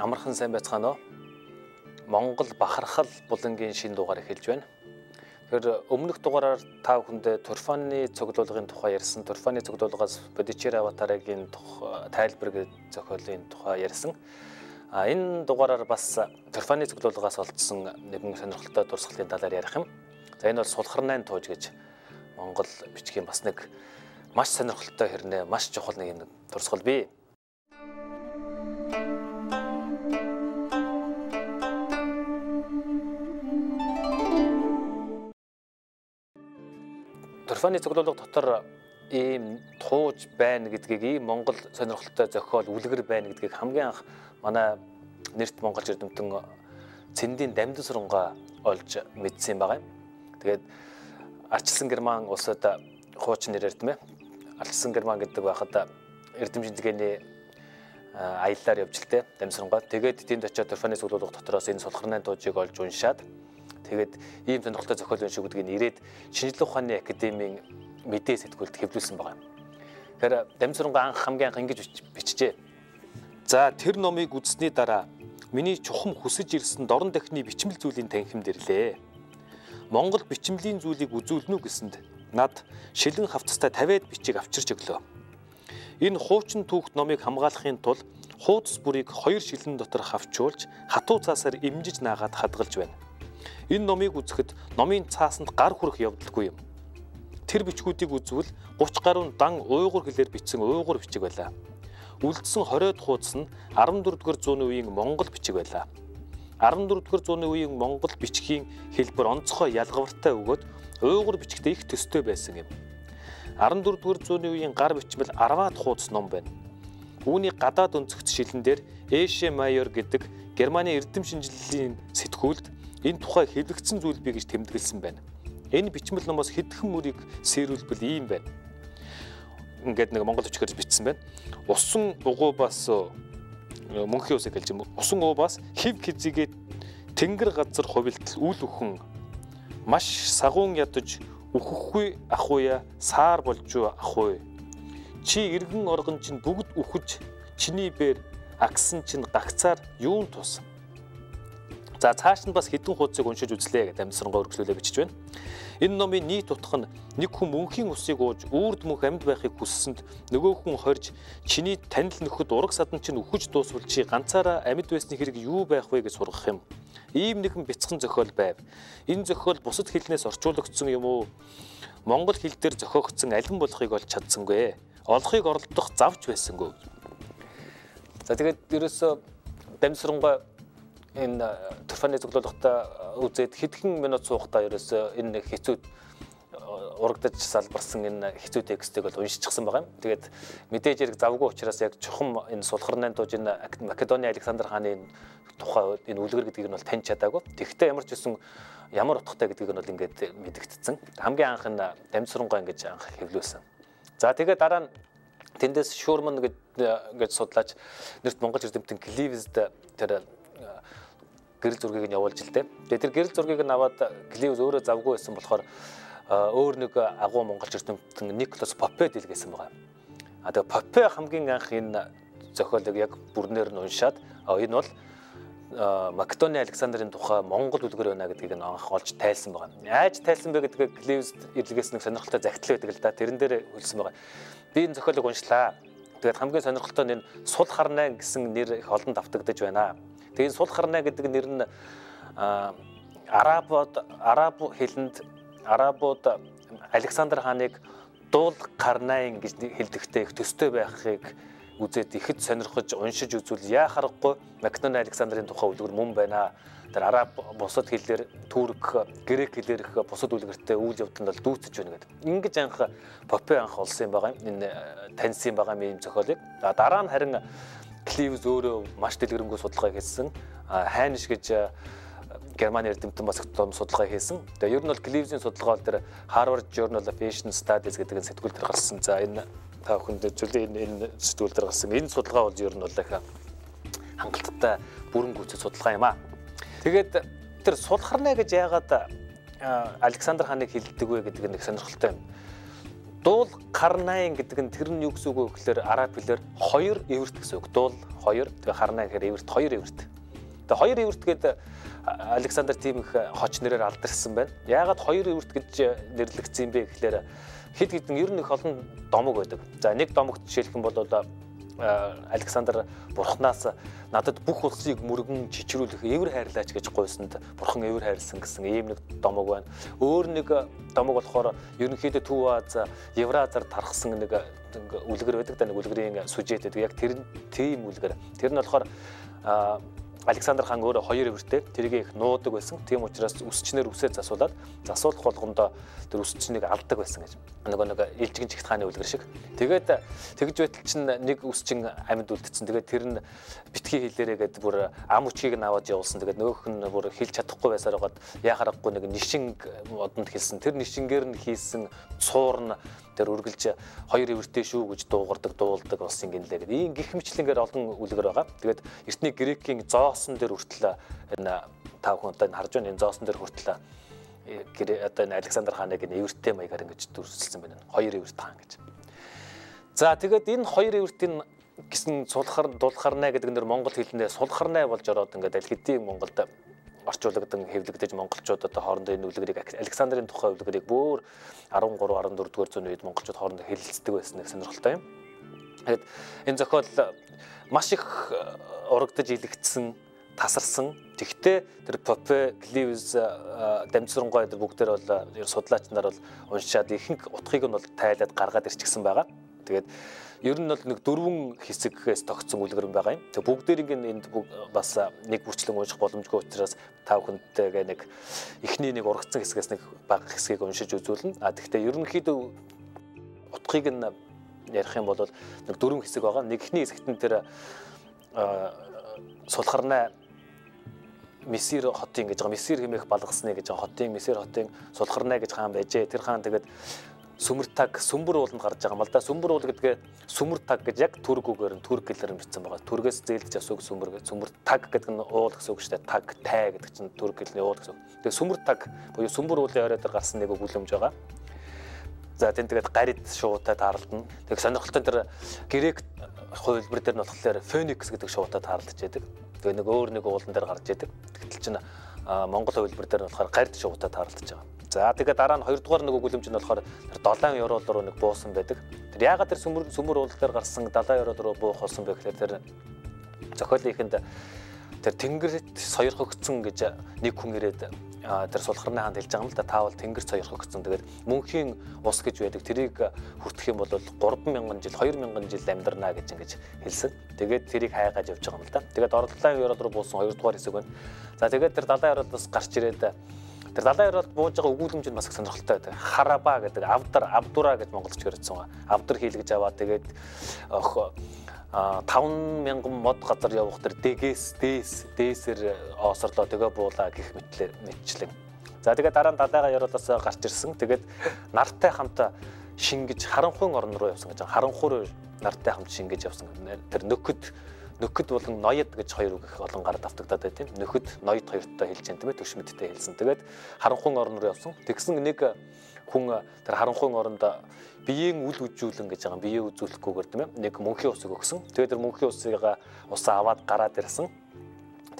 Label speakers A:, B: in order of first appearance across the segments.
A: амархан сайн байцгаана уу? Монгол бахархал булангийн шин дугаар эхэлж байна. Тэгэхээр өмнөх дугаараар та бүхэндээ Турфаны цуглуулгын тухай ярьсан, Турфаны цуглуулгаас Бодичер аватарагийн тайлбар гэж зохиолын тухай ярьсан. А энэ дугаараар бас Турфаны цуглуулгаас олдсон нэгэн сонирхолтой дурсгалын талаар ярих юм. За энэ бол сулхар 8 тууж гэж Монгол бичгийн бас нэг маш сонирхолтой хэрнээ маш чухал нэг дурсгал бий. Турфаны цуглуулга дотор ийм тууж байна гэдгийг ийм Монгол сонирхолтой зохиол үлгэр байна гэдгийг хамгийн анх манай нэрт монголч эрдэмтэн Цэндийн дамдын сурангаа олж мэдсэн байгаа юм. Тэгээд арчилсан герман улсад хуучин нэрээр тийм ээ. Арчилсан герман гэдэг байхад эрдэм шинжилгээний аяллаар явж л тээ дамсрангаа. Тэгээд тэнд очиод Турфаны цуглуулга дотроос энэ сулхарнайн туужийг олж уншаад Тэгээд ийм сонирхолтой зохиол уншиг гэдгийг ирээд шинжлэх ухааны академийн мэдээ сэтгүүлд хэвлүүлсэн байгаа юм. Тэгэхээр дамжуранга анх хамгийн анх ингэж бичжээ. За тэр номыг үзсний дараа миний чухам хүсэж ирсэн дорн дахны бичмэл зүйлийн танхимд ирлээ. Монгол бичмлийн зүйлийг үзүүлнэ үү гэсэнд над шилэн хавцастай 50-д бичиг авчирч өглөө. Энэ хуучин түүх номыг хамгаалахын тулд хуудас бүрийг хоёр шилэн дотор хавчуулж хатуу цаасаар имжиж наагаад хадгалж байна. Энэ номыг үзэхэд номын цаасанд гар хүрэх явдалгүй юм. Тэр бичгүүдийг үзвэл 30 гаруй дан уйгур хэлээр бичсэн уйгур бичиг байлаа. Үлдсэн 20-д хуудас нь 14-р зууны үеийн монгол бичиг байлаа. 14-р зууны үеийн монгол бичгийн хэлбэр онцгой ялгавартай өгөөд уйгур бичгтээ их төстэй байсан юм. 14-р зууны үеийн гар бичмэл 10-аад хуудас ном байна. Үүний гадаад өнцөгт шилэн дээр Эше Майор гэдэг Германы эрдэм шинжиллийн сэтгүүлд энэ тухай хэвлэгдсэн зүйл бий гэж тэмдэглэсэн байна. Энэ бичмэл номоос хэдхэн мөрийг сэрүүлбэл ийм байна. Ингээд нэг монгол өчгөр бичсэн байна. Усан угуу бас э, мөнхийн усыг хэлж юм. Усан уу бас хев хизигээд тэнгэр газар хувилтал үл өхөн маш сагуун ядаж үхэхгүй ахуя саар болж ахуй чи иргэн оргон чинь бүгд үхэж чиний бээр агсан чинь гагцаар юун тус За цааш нь бас хэдэн хуудсыг уншиж үзлээ гэдэг амьсрангоо өргөжлүүлээ бичиж байна. Энэ номын нийт утга нь нэг хүн мөнхийн усыг ууж үрд мөнх амьд байхыг хүссэнд нөгөө хүн хорж чиний танил нөхөд ураг садан чинь үхэж дуусвал чи ганцаараа амьд байсны хэрэг юу байх вэ гэж сургах юм. Ийм нэгэн бяцхан зохиол байв. Энэ зохиол бусад хэлнээс орчуулагдсан юм уу? Монгол хэл дээр зохиогдсон алин болохыг олж чадсангүй. Олохыг оролдох завж байсангүй. За тэгээд ерөөсөө дамсрангой энэ турфаны зөвлөлтөд үзээд хэдхэн минут суухдаа ерөөсөө энэ хэцүү урагдаж салбарсан энэ хэцүү текстийг бол уншчихсан байгаа юм. Тэгээд мэдээж хэрэг завгүй учраас яг чухам энэ сулхарнайн дууж энэ Македоны Александр хааны тухай энэ үлгэр гэдгийг нь бол таньж чадаагүй. Тэгвэл ямар ч үсэн ямар утгатай гэдгийг нь бол ингээд мэдэгдсэн. Хамгийн анх нь дамжсрангой ингэж анх хэвлүүлсэн. За тэгээд дараа нь тэндээс Шурман гэж гэж судлаач нэрт Монгол эрдэмтэн Кливзд тэр гэрэл зургийг нь явуулж л дээ. Тэгээ тэр гэрэл зургийг нь аваад Клеус өөрөө завгүй байсан болохоор өөр нэг агуу монголч эрдэмтэн Николас Попе дэлгэсэн байгаа. А тэгээ Попе хамгийн анх энэ зохиолыг яг бүрнээр нь уншаад энэ бол Македоны Александрын тухай Монгол үлгэр байна гэдгийг нь анх олж тайлсан байгаа. Яаж тайлсан бэ гэдгийг Клеус эрлэгээс нэг сонирхолтой загтал байдаг л да. Тэрэн дээр хэлсэн байгаа. Би энэ зохиолыг уншлаа. Тэгээд хамгийн сонирхолтой нь сул харнаа гэсэн нэр их олон давтагдж байна. Тэгээд сул харна гэдэг нэр нь арабууд араб хэлэнд арабууд Александр хааныг дуул карнаин гэж хэлдэхдээ их төстэй байхыг үзээд ихэд сонирхож уншиж үзвэл яа харахгүй Македон Александрын тухай үлгэр мөн байна. Тэр араб бусад хэлээр турк, грек хэлээр их бусад үлгэртэй үйл явдал бол дүүцэж байна гэдэг. Ингиж анх Попе анх олсон юм байгаа юм. Энэ таньсан байгаа юм зохиолыг. Дараа нь харин Кливс өөрөө маш дэлгэрэнгүй судалгаа хийсэн. Хайнш гэж Германы эрдэмтэн бас том судалгаа хийсэн. Тэгээ ер нь бол Кливсийн судалгаа бол тэр Harvard Journal of Asian Studies гэдэг сэтгүүл дээр гарсан. За энэ та бүхэнд зүйлийн энэ сэтгүүл дээр гарсан. Энэ судалгаа бол ер нь бол их хангалттай бүрэн гүйцэд судалгаа юм аа. Тэгээд тэр сулхарна гэж яагаад Александр хааныг хилдэг вэ гэдэг нэг сонирхолтой юм. Дуул харнайн гэдэг нь тэр нь юу гэсэн үг вэ гэхээр араб хэлээр хоёр эверт гэсэн үг. Дуул хоёр тэгээ харнай гэхээр эверт хоёр эверт. Тэгээ хоёр эверт гэдэг Александр тийм их хоч нэрээр алдарсан байна. Яагаад хоёр эверт гэж нэрлэгдсэн юм бэ гэхээр хэд хэдэн ер нь их олон домог байдаг. За нэг домогт жишээлх юм бол Александр бурхнаас надад бүх улсыг мөргөн чичрүүлэх эвэр хайрлаач гэж гуйсанд бурхан эвэр хайрлсан гэсэн ийм нэг домог байна. Өөр нэг домог болохоор ерөнхийдөө Төв Аз Евразаар тархсан нэг үлгэр байдаг да нэг үлгэрийн байдаг. Яг тэр тийм үлгэр. Тэр нь болохоор Александр хаан өөрөө хоёр эвэртэй тэрийг их нуудаг байсан. Тийм учраас үсчнэр үсээ засуулаад засуулах болгондоо тэр үсчнийг алдаг байсан гэж. Нөгөө нэг ээлжигэн чигт хааны үлгэр шиг. Тэгээд тэгж байтал чинь нэг үсчин амьд үлдсэн. Тэгээд тэр нь битгий хэлээрээ гээд бүр ам үчгийг нь аваад явуулсан. Тэгээд нөгөөх нь бүр хэлж чадахгүй байсаар байгаад яа харахгүй нэг нишинг одонд хэлсэн. Тэр нишингээр нь хийсэн цуур нь тэр үргэлж хоёр эвэртэй шүү гэж дуугардаг дуулдаг болсон гинлээ гэдэг. Ийм гих мэтлэнгээр олон үлгэр байгаа. Тэгээд эртний грекийн зоосон дээр хүртэл энэ тав хүн одоо энэ харж байна энэ зоосон дээр хүртэл одоо энэ Александр хааныг энэ эвэртэй маягаар ингэж дүрсэлсэн байна. Хоёр эвэрт хаан гэж. За тэгээд энэ хоёр эвэртийн гэсэн сулхар дулхарнаа гэдэг нэр монгол хэлнээ сулхарнаа болж ороод ингээд аль хэдийн Монголд орчуулагдсан хэвлэгдэж монголчууд одоо хоорондоо энэ үлгэрийг Александрийн тухай үлгэрийг бүр 13 14 дугаар зууны үед монголчууд хоорондоо хэлэлцдэг байсан нэг сонирхолтой юм. Тэгэд энэ зохиол маш их урагдаж илэгдсэн тасарсан. Тэгтээ тэр Попе, Кливс, Дамжсрангой тэр бүгдээр бол судлаач нар бол уншаад ихэнх утгыг нь бол тайлаад гаргаад ирчихсэн байгаа. Тэгээд ер нь бол нэг дөрвөн хэсэгээс тогтсон үлгэр байгаа юм. Тэгээ бүгдээрийг энд бас нэг бүрчлэн унших боломжгүй учраас та бүхэнтэйгээ нэг эхний нэг ургацсан хэсгээс нэг бага хэсгийг уншиж үзүүлнэ. А тэгвэл ерөнхийдөө утгыг нь ярих юм бол нэг дөрвөн хэсэг байгаа. Нэг эхний хэсэгт нь тэр сулхарнаа Месир хотын гэж байгаа Месир хэмээх балгасны гэж байгаа хотын Месир хотын сулхарнаа гэж хаан байжээ. Тэр хаан тэгээд сүмэр таг сүмбэр ууланд гарч байгаа юм л да. Сүмбэр уул гэдгээ сүмэр таг гэж яг түрк үгээр нь түрк гэлээр нь бичсэн байгаа. Түргээс зээлдэж асууг сүмбэр сүмбэр таг гэдэг нь уул гэсэн үг шүү дээ. Таг тай гэдэг чинь түрк гэлний уул гэсэн үг. Тэгээ сүмэр таг буюу сүмбэр уулын орой дээр гарсан нэг өгүүлэмж байгаа. За тэн тэгээд гарид шуутай таарлдана. Тэгээ сонирхолтой тэр грек хувилбар дээр нь болохоор феникс гэдэг шуутай таарлаж яадаг. Тэгээ нэг өөр нэг уулан дээр гарч яадаг. Тэгтэл чинь Монгол хувилбар дээр нь болохоор гарид шуутай таарлаж байгаа. За тэгээ дараа нь хоёрдугаар нэг өгүүлэмж нь болохоор тэр 7 еврол руу нэг буусан байдаг. Тэр яагаад тэр сүмөр сүмөр уулдаар гарсан 70 еврол руу буух болсон бэ гэхээр тэр зохиолынхэнд тэр тэнгэрт соёрхогдсон гэж нэг хүн ирээд тэр сулхарны хаанд хэлж байгаа юм л да таавал тэнгэр соёрхогдсон. Тэгээд мөнхийн ус гэж байдаг. Тэрийг хүртэх юм бол 3000 жил 2000 жил амьдрнаа гэж ингэж хэлсэн. Тэгээд тэрийг хайгааж явж байгаа юм л да. Тэгээд орлогын еврол руу буусан хоёрдугаар хэсэг байна. За тэгээд тэр 70 евролоос гарч ирээд Тэр далайн ороод бууж байгаа өгүүлэмж нь бас их сонирхолтой байдаг. Хараба гэдэг авдар, авдура гэж монголч хэрэгцсэн. Авдар хийлгэж аваа тэгээд 5000 мод газар явах тэр дэгээс дээс дээсэр осорлоо тэгээ буулаа гих мэтлээ мэтчлэн. За тэгээд дараа нь далайгаа ёроолоос гарч ирсэн. Тэгээд нартай хамт шингэж харанхуйн орн руу явсан гэж. Харанхуй нартай хамт шингэж явсан. Тэр нөхөд нөхөд болон ноёд гэж хоёр үг их олон гараад автагдаад байт тийм нөхөд ноёд хоёртой хэлж байгаа тийм ээ төшмөдтэй хэлсэн. Тэгээд харанхуйн орн руу явсан. Тэгсэн нэг хүн тэр харанхуйн оронд биеийн үл үжүүлэн гэж байгаа бие үзүүлэхгүйгээр тийм ээ нэг мөнхийн усыг өгсөн. Тэгээд тэр мөнхийн усыг усаа аваад гараад ирсэн.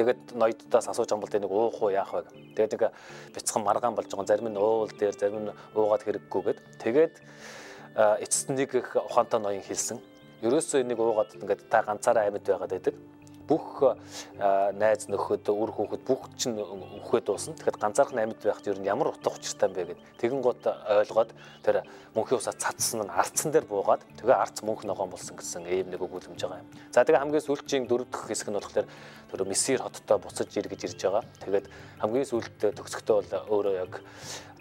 A: Тэгээд ноёдтаас асууж тэ нэг уух уу яах вэ. Тэгээд нэг бяцхан маргаан болж байгаа. Зарим нь уул дээр, зарим нь уугаад хэрэггүйгээд. Тэгээд эцэст нэг их ухаантай ноён хэлсэн ерөөсөө энийг уугаад ингээд та ганцаараа амьд байгаад байдаг. Бүх найз нөхөд, үр хүүхэд бүх чинь үхээд дуусан. Тэгэхээр ганцаархан амьд байхад ер нь ямар утга учиртай юм бэ гэд. Тэгэн гот ойлгоод тэр мөнхийн усаа цацсан нь арцсан дээр буугаад тэгээ арц мөнх ногоон болсон гэсэн ийм нэг өгүүлэмж байгаа юм. За тэгээ хамгийн сүүлчийн дөрөв дэх хэсэг нь болохоор тэр Месир хоттой буцаж иргэж ирж байгаа. Тэгээд хамгийн сүүлдээ төгсгтөө бол өөрөө яг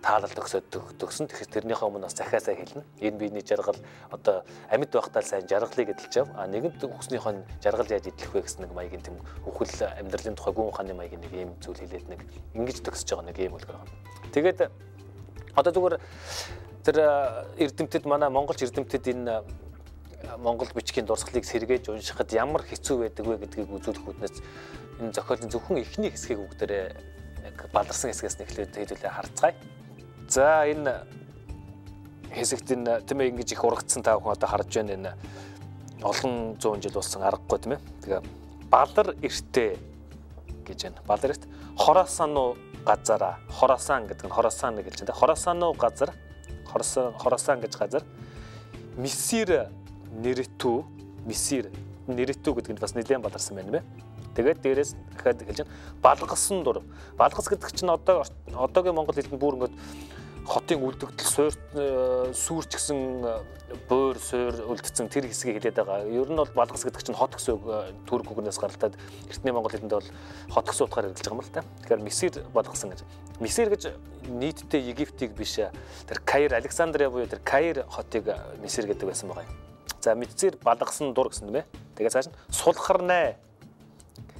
A: таалал төгсөд төгсөн. Тэгэхээр тэрнийхээ өмнө бас захиасаа хэлнэ. Энэ биений жаргал одоо амьд байхдаа сайн жаргалыг эдэлж ав. А нэгэнт хүснийхөө жаргал яаж эдлэх вэ гэсэн нэг маягийн тийм хөвхөл амьдралын тухай гүн ухааны маягийн нэг ийм зүйл хэлээд нэг ингэж төгсөж байгаа нэг ийм үлгэр байна. Тэгээд одоо зүгээр тэр эрдэмтэд манай монголч эрдэмтэд энэ Монгол бичгийн дурсгалыг сэргээж уншихад ямар хэцүү байдаг вэ гэдгийг үзүүлэх үүднээс энэ зохиолын зөвхөн эхний хэсгийг бүгдээрээ яг баларсан хэсгээс нэхлээд хэдүүлээ харцгаая. За энэ хэсэгт энэ тийм ээ ингэж их урагдсан та бүхэн одоо харж байна энэ олон зуун жил болсон аргагүй тийм ээ. Тэгээ балар эртээ гэж байна. Балар эрт Хорасан уу газараа Хорасан гэдэг нь Хорасан гэж байна. Хорасан уу газар Хорасан Хорасан гэж газар Мисир нэрэтүү Мисир нэрэтүү гэдэг нь бас нэлээд баларсан байна бэ. Тэгээд дээрэс дахиад хэлж байна. Балгасан дур. Балгас гэдэг чинь одоо одоогийн монгол хэлэнд бүр ингээд хотын үлдэгдэл суур э, сүрч гэсэн э, буур суур үлдсэн тэр хэсгийг хэлээд байгаа. Ер нь бол балгас гэдэг чинь хот гэсэн э, түрк үгнээс гаралтай эртний монгол хэлэнд бол хот гэсэн утгаар хэрэглэж байгаа юм л та. Тэгэхээр Месир балгасан гэж. Месир гэж нийтдээ Египтийг биш тэр Каир Александрия буюу тэр Каир хотыг Месир гэдэг байсан байгаа юм. За Месир балгасан дур гэсэн юм бэ. Тэгээ цааш нь сулхарнай.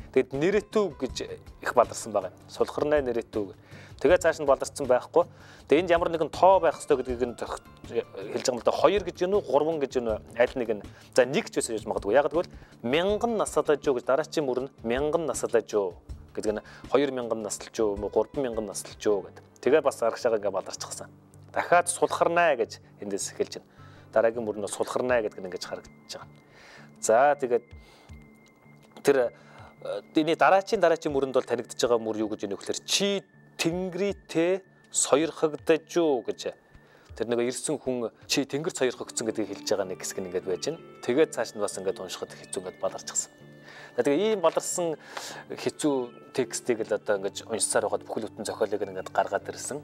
A: Тэгэд нэрэтүү гэж их баларсан байгаа юм. Сулхарнай нэрэтүү Тэгээ цааш нь баларцсан байхгүй. Тэгээ энд ямар нэгэн тоо байх хэрэгтэй гэдгийг нь хэлж байгаа юм л да. 2 гэж юм уу 3 гэж юм уу аль нэг нь. За 1 ч байсан гэж магадгүй. Яг гэвэл мянган насалж юу гэж дараачийн мөрн мянган насалж юу гэдэг нь 2000 наслж юу 3000 наслж юу гэдэг. Тэгээ бас аргашаага ингээ баларчихсан. Дахиад сулхарнаа гэж эндээс эхэлж байна. Дараагийн мөрнөө сулхарнаа гэдэг нь ингэж харагдаж байгаа. За тэгээд тэр энэ дараачийн дараачийн мөрөнд бол танигдж байгаа мөр юу гэж юм нөхлөр чи тэнгэрийтэй соёрхогдож юу гэж тэр нэг ирсэн хүн чи тэнгэр соёрхогдсон гэдгийг хэлж байгаа нэг хэсэг ингээд байж байна. Тэгээд цааш нь бас ингээд уншихад хэцүү ингээд баларчихсан. Тэгээ ийм баларсан хэцүү текстийг л одоо ингээд уншсаар байгаад бүхэл бүтэн зохиолыг ингээд гаргаад ирсэн.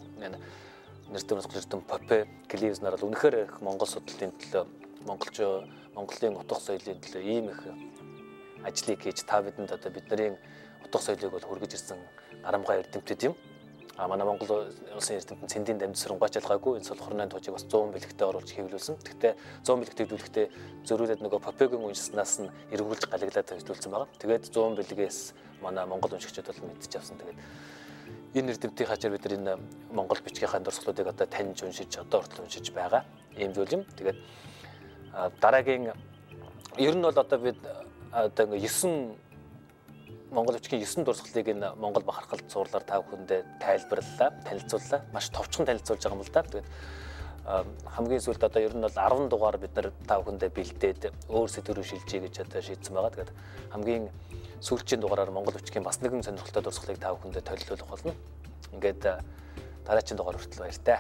A: Нэртэн нутгийн Попе Клевс нар бол үнэхээр их Монгол судлалын төлөө монголч Монголын утга соёлын төлөө ийм их ажлыг хийж та бидэнд одоо бидний утга соёлыг бол хүргэж ирсэн арамгай эрдэмтэд юм. А манай Монгол улсын эрдэмтэн цэндийн дамжсран гуйчалгаагүй энэ сулхорны туужийг бас 100 бэлэгтээ оруулж хэвлүүлсэн. Гэхдээ 100 бэлэгтээ хэвлүүлэхдээ зөрүүлээд нөгөө Попегийн уншснаас нь эргүүлж галаглаад тавьжуулсан байгаа. Тэгээд 100 бэлгээс манай Монгол уншигчид бол мэдчих авсан. Тэгээд энэ эрдэмтийн хажаар бид энэ Монгол бичгийн дурсгалуудыг одоо таньж уншиж одоо хүртэл уншиж байгаа. Ийм зүйл юм. Тэгээд дараагийн ер нь бол одоо бид одоо ингээ 9 Монгол бичгийн 9 дурсгалыг энэ Монгол бахархал зурлаар та бүхэндээ тайлбарлалаа, танилцууллаа. Маш товчхон танилцуулж байгаа юм л да. Тэгээд хамгийн сүүлд одоо ер нь бол 10 дугаар бид нар та бүхэндээ бэлдээд өөр сэдвэрүү шилжиж гэж одоо шийдсэн байгаа. Тэгээд хамгийн сүүлчийн дугаараар Монгол бичгийн бас нэгэн сонирхолтой дурсгалыг та бүхэндээ төлөвлөх болно. Ингээд дараагийн дугаар хүртэл баяр таа.